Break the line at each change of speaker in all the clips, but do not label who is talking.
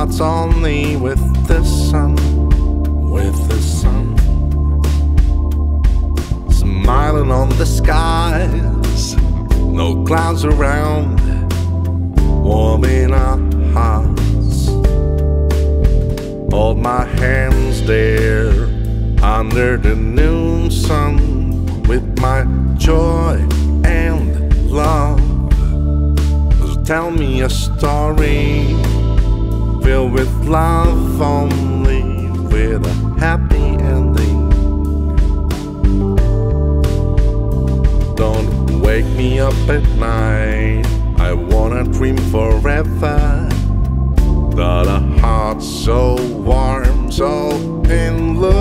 hearts only with the sun, with the sun. Smiling on the skies, no clouds around, warming our hearts. Hold my hands there under the noon sun with my joy and love. Tell me a story filled with love only, with a happy ending. Don't wake me up at night. I wanna dream forever. Got a heart so warm, so in love.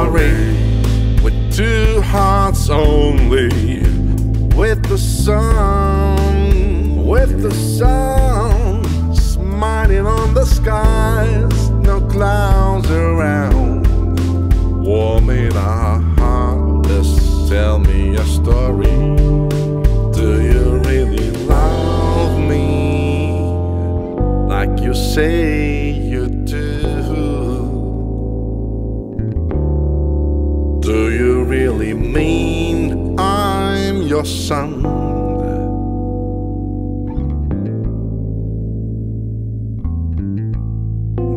A story with two hearts only. With the sun, with the sun, smiling on the skies, no clouds around, warming our hearts. Tell me a story. Do you really love me like you say Do you really mean I'm your son?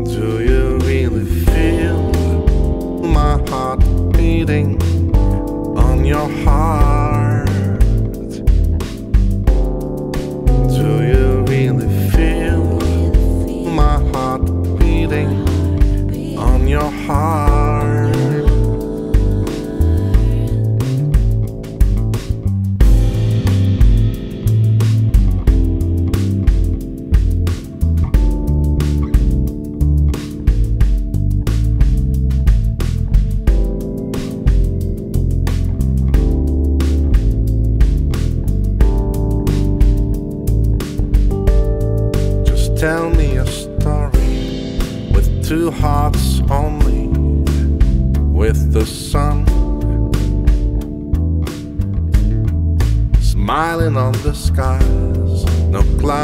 Do you really feel my heart beating on your heart? Do you really feel my heart beating on your heart? Tell me a story with two hearts only, with the sun smiling on the skies, no clouds